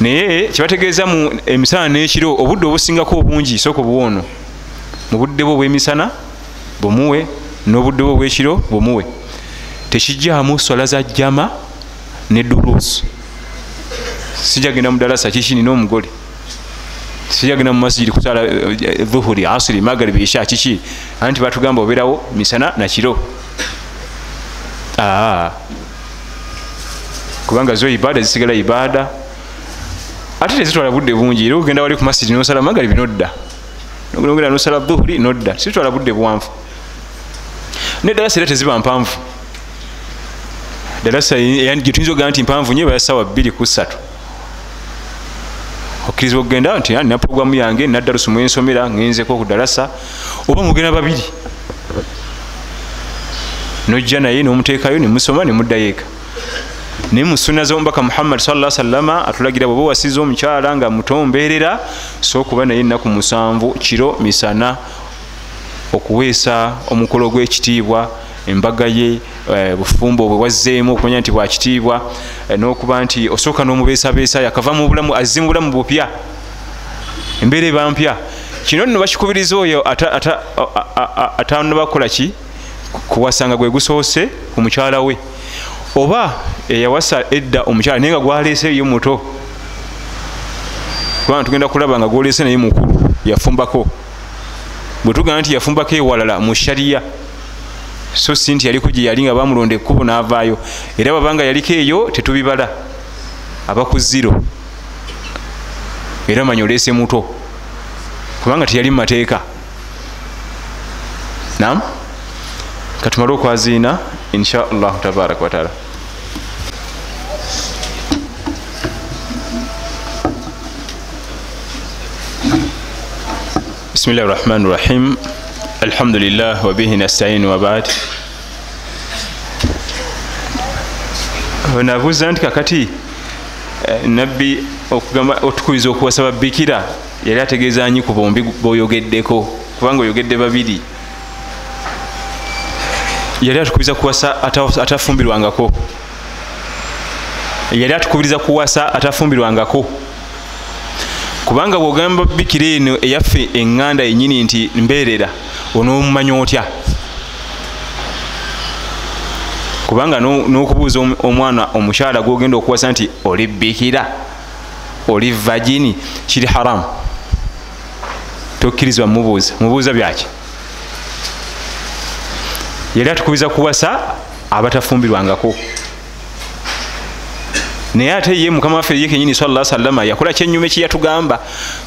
naye kyebategeeza mu emisana n'ekiro obudde obusingako obungi sooka obuwoono mu budde bwo obwemisana bumuwe n'obudde bwo obwekiro bumuwe tekijjaamu swala za jama ne duluusu sijagenda mu dalasa kiki nina omugole sijagenda mu masijidi kusala dhuhuri asiri magaribi isha kiki. Anti batugamba obeerawo misana nakiro kubanga zo ibaada zisigala ibaada ate tezitwala budde bungi era ogenda wali ku masijidi nosala magaribi nodda nogenda nosala dhuhuri nodda. Sizitwala budde bwanvu nedalasa era teziba mpanvu. Dalasa gyetuyinza okugamba nti mpanvu nyo ebaya sawa bbiri ku ssatu. Okkirizibwa okugenda nti nina programu yange naddalusu mwensomera ngenzeko ku dalasa oba mugenda babiri. Nojja naye nomuteekayo nemusoma nemuddayo eka naye mu sunna z'omubaka muhammad salla sallama atulagira bweoba wasiza omukyala nga mutombeerera so okuba naye ennaku musanvu kiro misana okuweesa omukolo gw'ekitiibwa embaga ye bufumbo bwe wazzeemu okumanya nti bwakitiibwa n'okuba nti osooka n'omubeesabeesa yakava mu bulamu azze mu bulamu bupya embeera eba mpya kino nno bakikubiriza oyo atanabakola ki kuwasanga gwe gusoose ku mukyala we oba eyawasa edda omukyala naye nga gwaleeseyo muto. Kubanga tugenda kulaba nga gwoleese naye mukulu yafumbako. Bwe tugamba nti yafumbako ewalala mu shariya so si nti yaliko gye yali nga bamulonda ekkubo n'avaayo. Era babanga yaliko eyo tetubibala aba ku ziro era manya oleese muto kubanga teyali mu mateeka. Nam katumale okwaziina insha allahu tabaraka wataala bismillahi rahmani rahim alhamdulillah wabihi nastain wabad nabuuza nti kakati nabbi okugamba otukubiriza okuwasaba bikira yali ategeeza nyi ku bombi boyogeddeko kubanga oyogedde babiri. Yali atukubiriza kuwasa atafumbirwangako. Yali atukubiriza kuwasa atafumbirwangako kubanga bwogamba bikira eno eyaffe eŋŋanda yenyini nti mbeerera onoomumanya otya? Kubanga n'okubuuza omwana omukyala gwogenda okuwasa nti oli bikira? Oli vagini? Kiri haramu tokkirizibwa mubuuza mubuuza byaki? Yali atukubiza kuwasa abatafumbirwangako naye ate ye mukama waffe ye kenyini sala salama yakola kyenyuma ekiyatugamba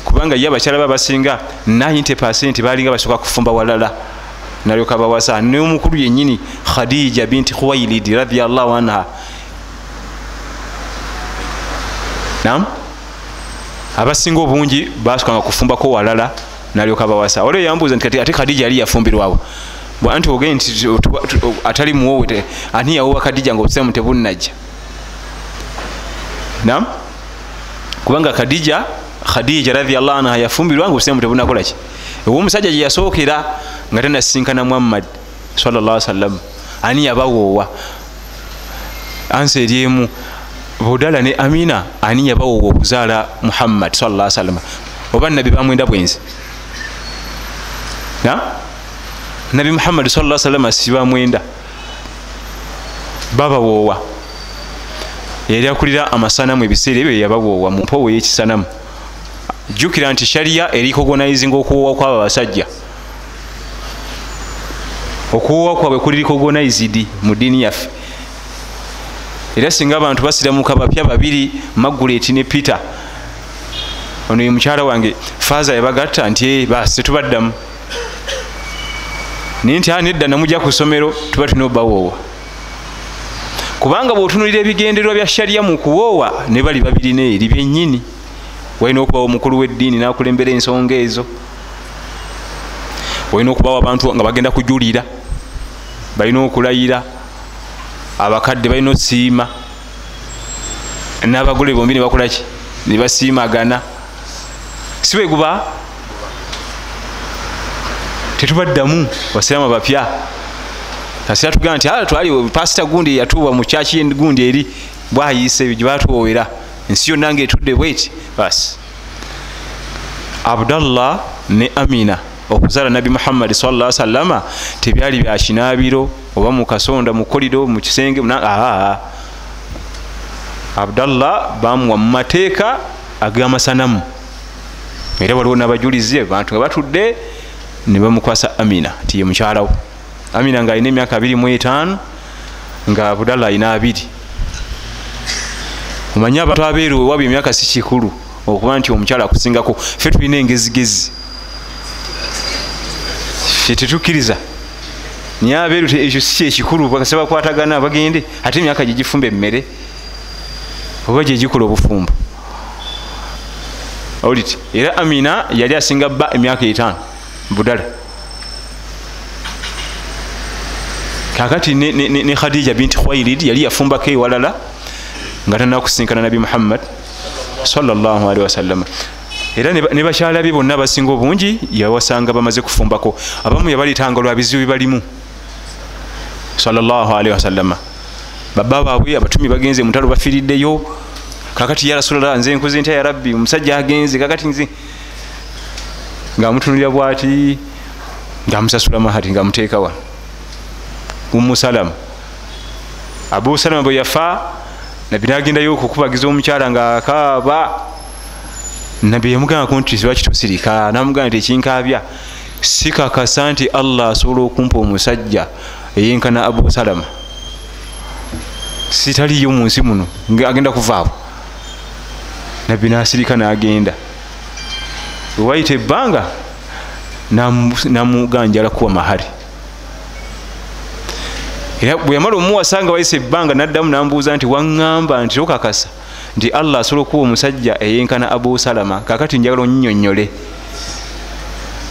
kubanga ye abakyala ba basinga 90 balinga basooka kufumba walala. Nalyoka bawasa nomukulu yenyini khadija binti khuwailidi radiallahu anha. Nam abasinga obungi basukanga kufumbako walala nalyoka bawasa olio yambuuza nti ate khadija yali yafumbirwawo anti ogende nti atali muwowe ani yawowa khadija nga obusiramu tebunajja nam kubanga khadija khadija radiallahu anha yafumbirwa nga obusiramu tebunakolaki owomusajja gye yasookera nga tenasinkana muhammad salla sallam ani yabawoowa? Ansi eryemu budala ne amina ani yabawoowa okuzaala muhammad salla salama oba nabbi bamwenda bwenzi? Nabi muhammadi sa salama sibamwenda babawoowa yali akulira amasanamu ebiseera ebyo yabawoowa mumpowo yekisanamu jjukira nti shariya erikogonaizinga okuwoowa kwabo abasajja okuwoowa kwabwe kuli recognized mu diini yaffe. Era singa abantu basiramuka bapya babiri maguleti ne peter ono ye mukyala wange faaza yabagatta nti eh, basi tetubaddamu naye nti nedda namujja ku ssomero tuba tulina obawoowa kubanga bw'otunulira ebigendererwa bya shariya mu kuwoowa ne bali babirina eri byennyini. Walina okubawo omukulu w'eddiini n'akulembera ensonga ezo. Walina okubawo abantu nga bagenda kujulira. Balina okulayira. Abakadde balina osiima. N'abagole bombi ne bakolaki ne basiimagana. Si bwe guba? Tetubaddamu basiramu bapya kasira tugamba nti twali pasita gundi yatuubwa mu kyaki gundi eri bwayise ebyo gyebatuwowera ensi yonna ngaetudde bweti basi abdallah ne amina okuzaala nabi muhammadi salla salama tebyali byakinaabiro oba mukasonda mukolido mukisenge aa abdallah bamuwa mu mateeka agamasanamu. Era waliwo nabajulize bantu nga batudde ne bamukwasa amina ti ye mukyalawo amina nga alina emyaka 25 nga abdallah alina abiri. Omanye abantu abeeru wewaba emyaka si kikulu okuba nti omukyala akusingako. Fe tulina engezigezi. Fe tetukkiriza. Naye abeeru ekyo si kyekikulu bakase bakwatagana bagende ate emyaka gyegifumba emmere oba gyegikola obufumbo. Olit era amina yali asinga bba emyaka etaano budala kakati ne, ne, ne, ne khadija binti khwairid yali yafumbako ewalala nga tanakusinkana nabi muhammad salllahalihi wasallama era ne bakyala be bonna abasinga obungi yawasanga bamaze kufumbako. Abamu yabaleetanga lwa bizibu bibalimu salllahalihi wasallama baba baabwe abatumi bagenze mutalo bafiriddeyo. Kakati ya rasulllah nze nkoze ntya ya rabbi omusajja agenze kakati nze ngaamutunulira bwati ngaamusasula mahati ngaamuteekawa umusalama abusalama bwe yafa nabbi nagendayo okukubagiza omukyala ngaakaaba nabbi yamugambako nti lwaki tosirika? Namugamba nti ekinkabya sikakasa nti allah asobola okumpa omusajja eyenkana abusalama sitaliyo mu nsi muno agenda kuvaabo nabbi nasirika nagenda. Wayita ebbanga namuganjala kuwa mahari era bwe yamala omuwasa nga wayisa ebbanga naddamu nambuuza nti waŋŋamba nti okakasa nti allah asobola okuwa omusajja eyenkana abu salama kakati njagala onyinyonyole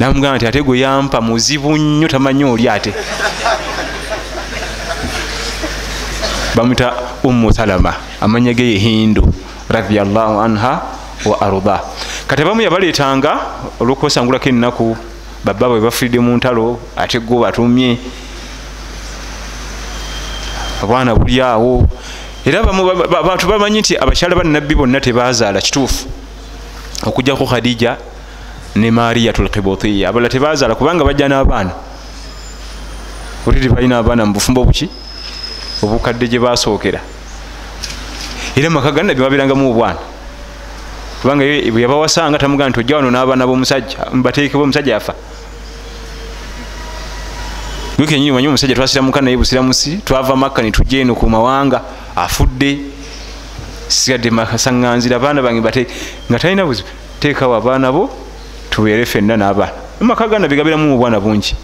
namugamba nti ate gwe yampa muzibu nnyo tamanyi oli ate. Bamuta ummu salama amanya ge ye hindu radiallahu anha wa arda. Kati abamu yabaleetanga olwokwesangulako ennaku baba bwe bafiridde mu ntalo ate go batumye obwana buli awo. Era bantu bamanyi nti abakyala bannabbi bonna tebazaala kituufu. Okujjako khadija ne mariyatu lkibutiya abalala tebazaala kubanga bajja n'abaana. Oliri balina abaana mu bufumbo buki? Obukadde gye basookera. Era maka ga nabbi babeerangamu obwana. Kubanga bwe yabawasanga tamugaa nti ojja wano n'abaana b'omusajja bateekebwa omusajja yafa gwe kenyini manyi omusajja twasiramuka naye busiramusi twava makka netujja eno ku mawanga afudde. Sigadde masaŋŋanzira abaana bange bate nga talina buzibu teekawo abaana bo tubeere ffenna n'abaana. Mumaka gana bigabeeramu mu bwana bungi.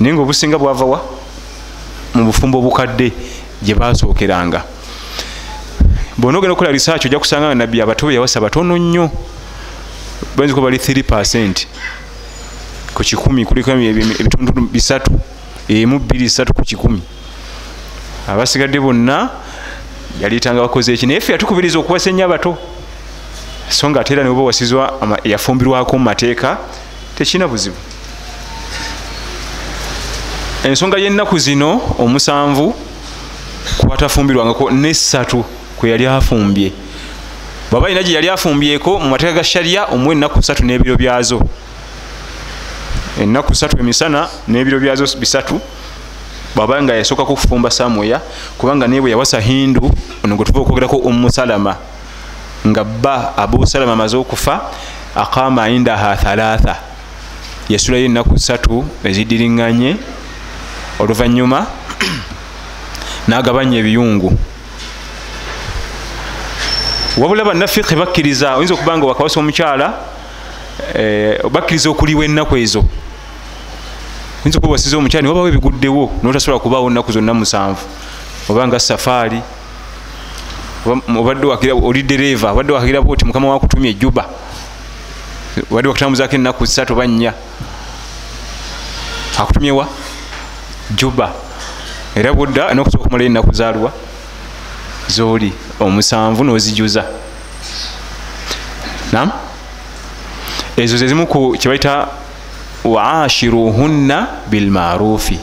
Naye nga obusinga bwavawa mu bufumbo obukadde gye basookeranga bona ogenda okukola research ojja kusanga nga nabbi abato yawasa batono nnyo. Bayinza kuba bali 3 percent ku kikumi kuliko ebitundu bisatu emu bbiri satu ku kikumi. Abasigadde bonna yaliitanga bakoze eki naye ffe yatukubiriza okuwasa ennyo abato so nga ate era niweba wasizwa yafumbirwako mu mateeka tekirina buzibu. Ensonga y'ennaku zino omusanvu kwatafumbirwangako nesatu kwe yali afumbye. Bwaba alina gye yali afumbyeko mu mateeka ga shariya omuwa ennaku satu n'ebiro byazo ennaku satu emisana n'ebiro byazo bisatu bwaba nga yasooka kufumba samuya kubanga naye bwe yawasa hindu ono gwe tuva okwogerako omusalama nga bba abusalama amaze okufa aqama indaha thalatha. Yasulayo ennaku satu ezidiriŋŋanye oluvanyuma n'agabanya ebiyungu. Wabula bannaffiqi bakkiriza oyinza okuba nga wakawasa omukyala bakkiriza okuliwa ennaku ezo. Oyinza okuba wasiza omukyala niwabawo ebiguddewo notasobola kubaawo nnaku zonna musanvu. Obanga safaari obadde oli dereeva obadde wakirabo oti mukama wakutumya ejuba obadde wakutambuzaako ennaku satu ba nnya. Akutumyewa juba era budda nokusobola okumalayo ennaku zaalwa zoli omusanvu nozijuza. Nam ezo zezimu ku kyebaita waashiruhunna bilmarufi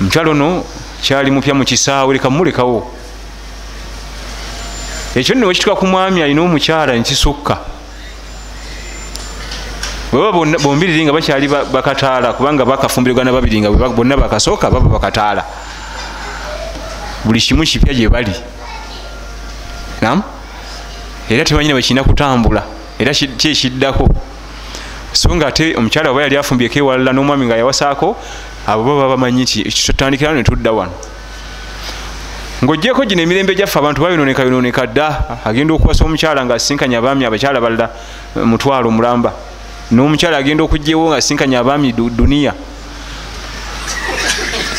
mukyalo ono kyali mupya mukisaawe leka mulekawo ekyo nno wekituka ku mwami alina omukyala nekisukka bweba bombiriri nga bakyali bakataala kubanga bakafumbirigana babiri nga bonna bakasooka baba bakataala. Buli kimu kipya gye bali. Nam era tebanyina bwekirina kutambula era kyekiddako so nga ate omukyala oba yali afumbyeko ewalala n'omwami nga yawasaako abo baba bamanyi nti tutandikira netudda wano ngaogyeko gino emirembe gyaffe abantu bayononeka yononeka dda. Agenda okuwasa omukyala nga asinkanya abaami abakyala balala mutwalo mulamba. N'omukyala agenda okugjewo nga asinkanya abaami duniya.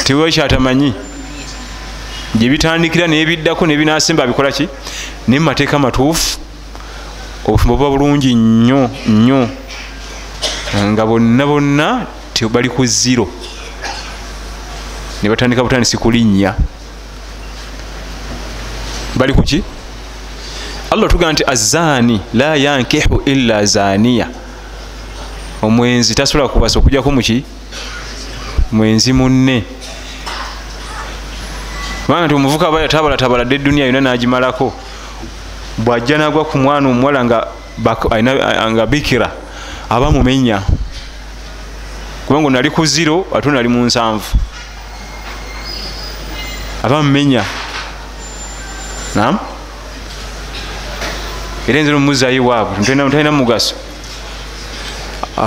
Tiwe kyatamanyi. Gyebitandikira nebiddako nebinasemba abikola ki? Naye mumateeka matuufu obufumbo buba bulungi nnyo nnyo. Nga bonna bonna tebali ku ziro nebatandika butandisi kulinnya bali kuki allah tugamba nti azaani la yankihu illa zaniya. Omwenzi tasobola kubasa okujjako muki mwenzi munne. Kubanga nti omuvuka aba yatabalatabala dde eduniya yona nagimalako bwajja nagwa ku mwana omuwala nga bikira aba mumenya. Kubanga onali ku ziro ate onali mu nsanvu. Aba mumenya. Nam era enzira omumuzayo waabwe talina mugaso.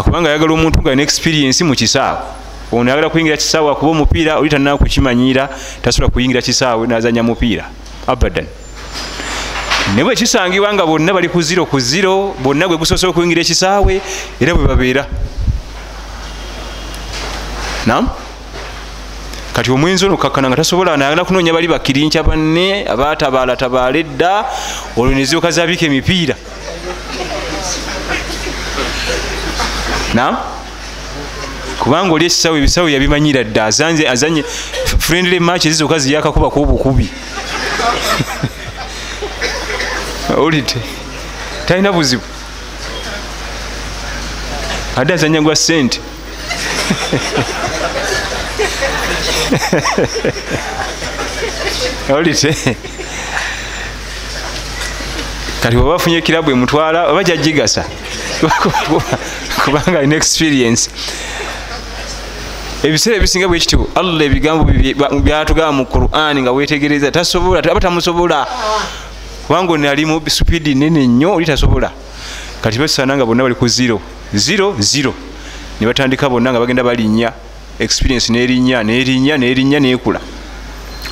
Kubanga ayagala omuntu nga alina experiensi mu kisaawe. Ono ayagala kuyingira kisaawe akuba omupiira oli tanaa kukimanyiira tasobola kuyingira kisaawe nazanya mupiira. Abadan naye bwe kisangibwa nga bonna bali ku ziro ku ziro bonna gwe gusobola okuyingira ekisaawe era bwe babeera. Nam kati omwenzi ono kakkana nga tasobola nayagala kunoonya bali bakirinkya banne abatabaalatabaala edda olwo nezibuka zabika emipiira. Nam kubanga oli ekisawo ebisawo yabimanyira dda azanye friendly match ezizoka ziyakakubaku obukubi olite. Talina buzibu. Adde azanya gwa sente olite. Kati oba afunye ekirabu emutwala oba gyajigasa kubanga alina experience. Ebiseera ebisinga bwekityo allah ebigambo byatugamba mu qurani nga wetegereza tasobola aba tamusobola kubanga onali mu supiidi nene nnyo oli tasobola. Kati basana nga bonna bali ku ziro ziro ziro ne batandika bonna nga bagenda balinnya. Experience nerinnya nerinnya nerinnya nekula.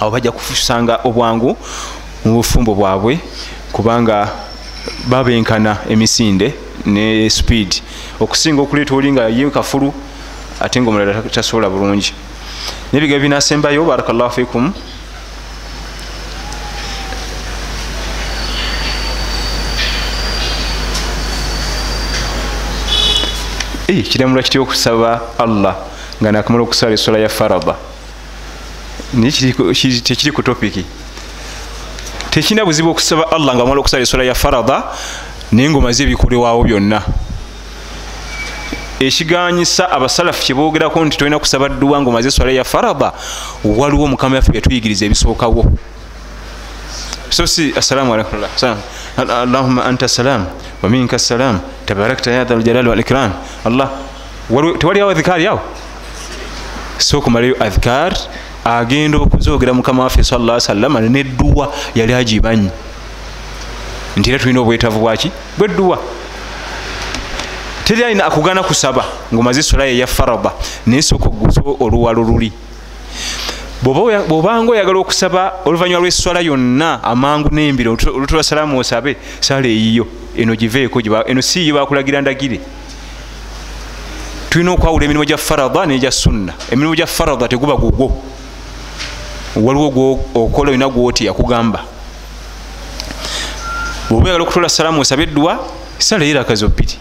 Abo bajja kusanga obwangu mu bufumbo bwabwe kubanga babenkana emisinde ne speed. Okusinga okuleeta oli nga ye kafulu ate nga omulala tasobola bulungi. Nebigabo binasembayo barakallahu fikum kiramulwa kitya okusaba allah? Nga nakamala okusala esola ya farada. Naye tekiri ku topiki. Tekirina buzibu okusaba allah nga amala okusala esola ya farada naye ngaomaze ebikolewaawo byonna. Ekiganyisa abasalafu kyebogerako nti tolina kusaba dduwa ngaomaze esola ya farada waliwo mukama yaffe yatuyigiriza ebisookawo so si assalamu alaikum. Allahuma anta salam waminka salam. Tabarakta ya dhaljalali walikram allah tewali awo adhikaari awo so okumalayo adhikar agenda okuzogera mukama waffe sala salama nedduwa yali agimanyi nti era tulina obwetaavu bwaki bwedduwa teri alina akugana kusaba ngaomaze solayo eya faraba naye sooka oguza oluwalo luli bwobanga oyagala okusaba oluvanyuma lweswala yonna amangu nembiro olutula salaamu osabe sala eyiyo eno giveeko eno siiyo bakulagira ndagire. Tulina okwawula emirimu gya farada negya sunna. Emirimu gya farada teguba gugwo. Waliwo okola olina gwoti yakugamba. Bwoba oyagala okutula salaamu osabe eddwa sala erakazo bbiri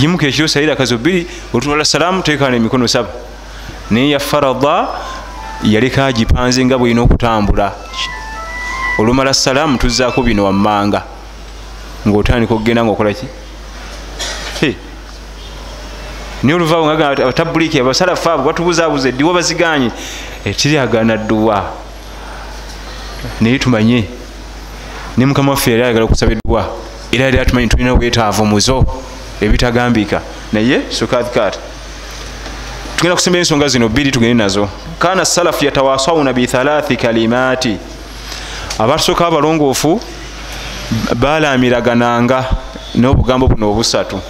yimuka ekiro sala erakazo bbiri olutula salaamu tekana emikono saba. Naye ya farada yaleka agipanze nga bwelina okutambula. Olumala salaamu tuzaako bino wammanga. Ngaotandika okugenda ngaokolaki naye oluvaawo abatabuliki abasalafu abo batubuzabuza eddiwa baziganye? Ekiryagana dduwa. Naye tumanye ne mukama waffe yali ayagala okusaba edduwa era yali atumanyi tulina obwetaavu muzo ebitagambika naye sukadhikata tugenda kusemba ensonga zino bbiri tugende nazo. Kana salafu yatawasawuna bithalathi kalimati abatusooka abalongoofu balamiragananga n'obugambo buno obusatu.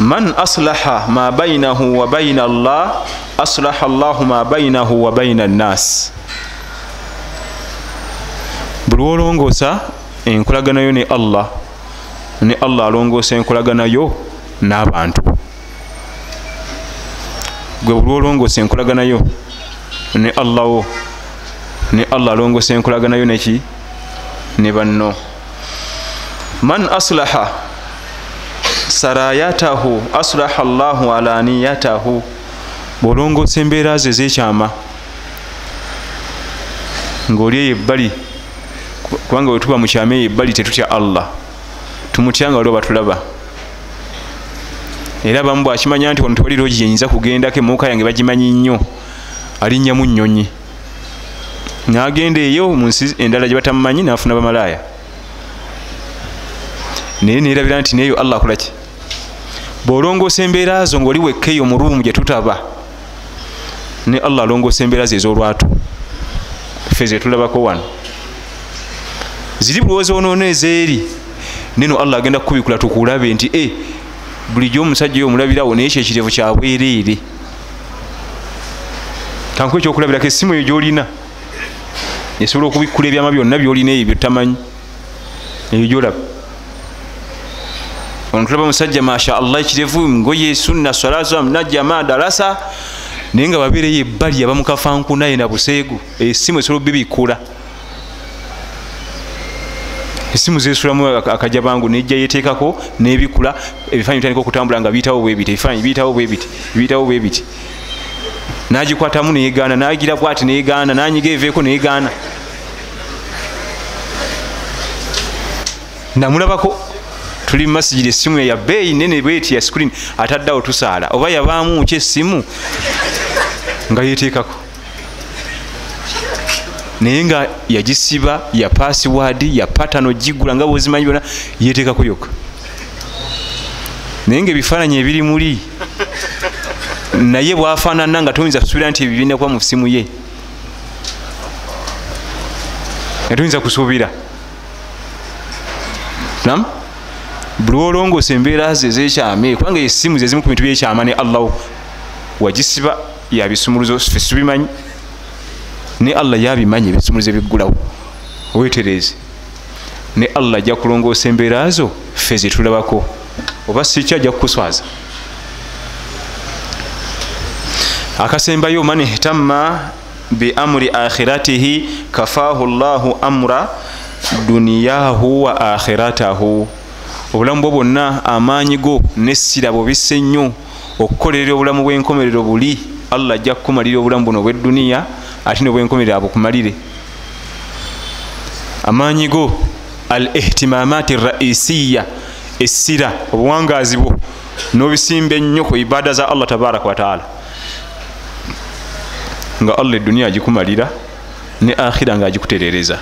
Man aslaha ma bainahu wa baina allah aslaha allahu ma bainahu wa baina nnas buli wolongoosa enkolaganayo ne allah. Ne allah alongoosa enkolaganayo n'abantu gwe buli olongoosa enkolaganayo ne allahwo ne allah alongoosa enkolaganayo neki ne banno. Man aslaha sarayatahu aslaha llahu alaniyatahu bwolongoosa embeera ze ezekyama ngaoli eyo ebbali kubanga wetuba mukyama eyo ebbali tetutya allah tumutya nga waliwo batulaba era bamu bwakimanya nti ono tewali rogi yenyinza kugendako emuuka yange bagimanyi nnyo alinnyamu nnyonyi. Nagenda eyo mu nsi endala gye batamumanyi nafuna bamalaaya. Naye nerabira nti neeyo allah akolaki bwolongoosa embeera zo ngaoli wekka eyo mu ruumu gye tutaba ne allah alongoosa embeera ze ez'olwatu. Ffe zetulabako wano. Ziri bulowooza onoona ezeeri neno allah agenda kukubikula tukulabe nti e bulijjo omusajja oyo omulabirawo naye ekyo ekirevu kyabwereere kankuba ekyokulabirako essimu eyo gyolina esobola okubikkula ebyama byonna byolina ebyo byotamanyi eyo gyolaba. Ono tulaba omusajja masha allah ekirevu ngoye sunna salazam najjama darasa. Naye nga babeereyo ebbali abamukafankunaye na buseegu essimu esobola obibikkula esimu zesulamu akajabangu nejja yetekako nebikula ebifanyi bitandika okutambula nga biyitawo bwebiti ebifanyi biyitawo bwebiti biyitawo bwebiti nagikwatamu neyegaana nagira bwati neyegaana nanyiga eveeko neyegaana namulabako tuli mumasigiri essimu ya beeyi nene bweti ya screen ataddeawo tusaala oba yabaamu ki essimu nga yetekako naye nga yagisiba ya pasiwadi ya patano gigula nga bwozimanyi byona yetekako yokka. Naye nga ebifaananyi ebiri muli naye bwafaanana nga toyinza kusuubira nti ebyo binakuba mu simu ye nga toyinza kusuubira. Nam buli wolongoosa embeera ze ezekyame kubanga esimu zezimu ku bintu byekyama ne allahu wagisiba yabisumuluzo fe tubimanyi ne allah yabimanyi ebisumuluzo ebiggulawo wetereze ne allah ajja kulongoosa embeera zo fe zetulabako oba sikyo ajja kukuswaza? Akasembayo man ihtamma biamuri akhiratihi kafahu llahu amra duniyahu wa akhiratahu. Obulamu bwo bwonna amaanyi go nessira bwobisse nnyo okukolerera obulamu bwenkomerero buli. Allah ajja kukumalira obulamu buno obwedduniya ate nobwenkomerero abukumalire amaanyi go al ihtimamati raisiya essira obuwangaazi bwo nobisimba ennyo ku ibaada za allah tabaraka wataala nga allah edduniya agikumalira ne akhira nga agikuterereza